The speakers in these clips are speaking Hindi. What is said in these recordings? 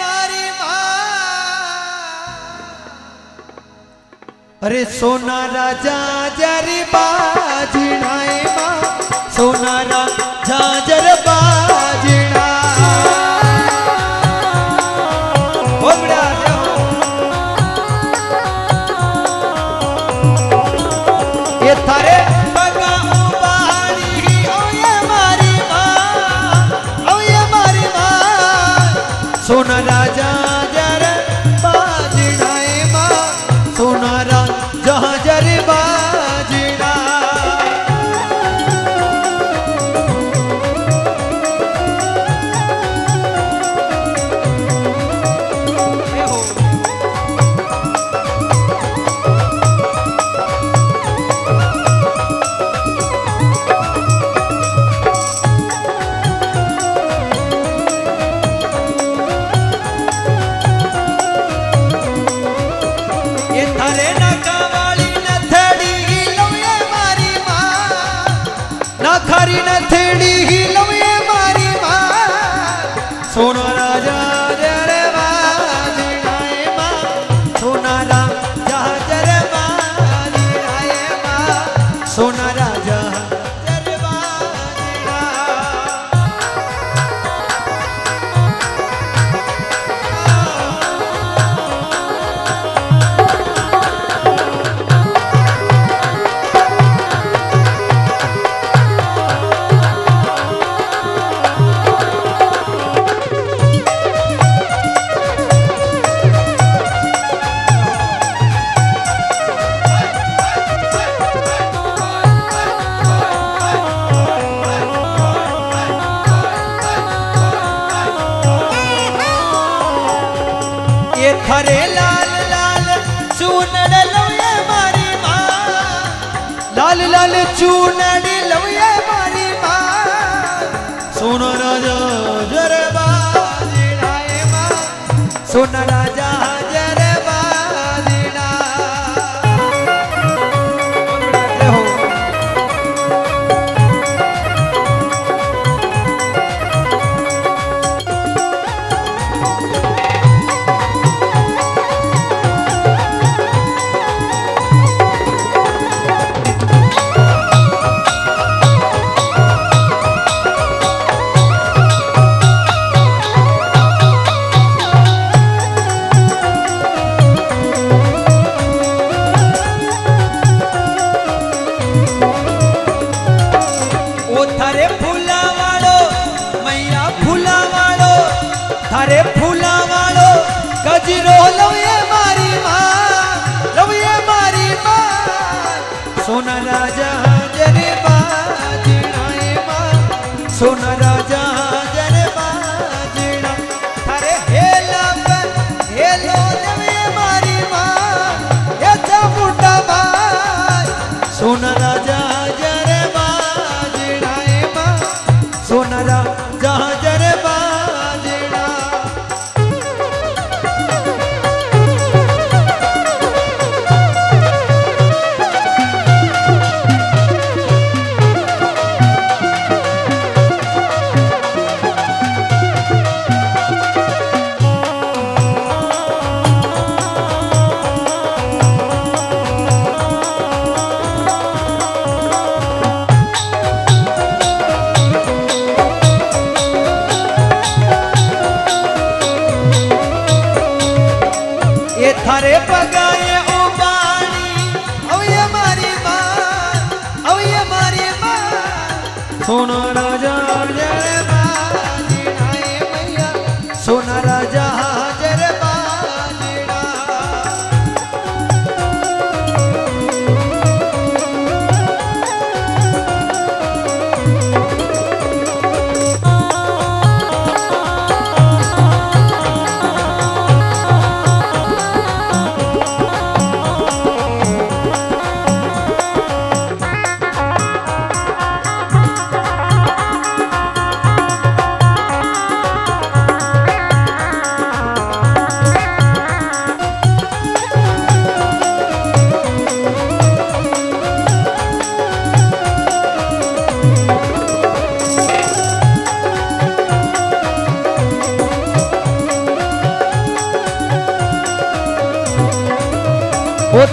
मारी अरे सोना राजा जरी बाजी। सोना राजा जरा ખરી નથી ડીહી લવ हरे लाल लाल चून लवे मारी माँ। लाल लाल चून लवे मारी माँ। सोना राजा जरबा माँ। सोना सोना राजा थारे पगाए ओ बाणी। ओ ये मारी माँ ओ ये मारी माँ। सुनो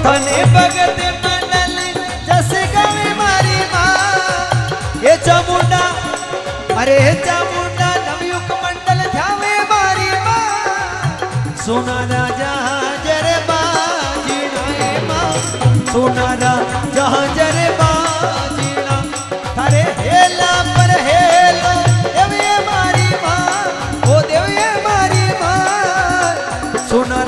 धने भगत मंडल जस गवे मारी माँ। ये चामुंडा, अरे चामुंडा, नवयुग मंडल ध्यावे मारी माँ। सोना राजा जरे बाजी नाए माँ। सोना राजा जरे बाजी ना अरे हेला पर हेलो देविये मारी माँ, ओ देविये मारी माँ। सोना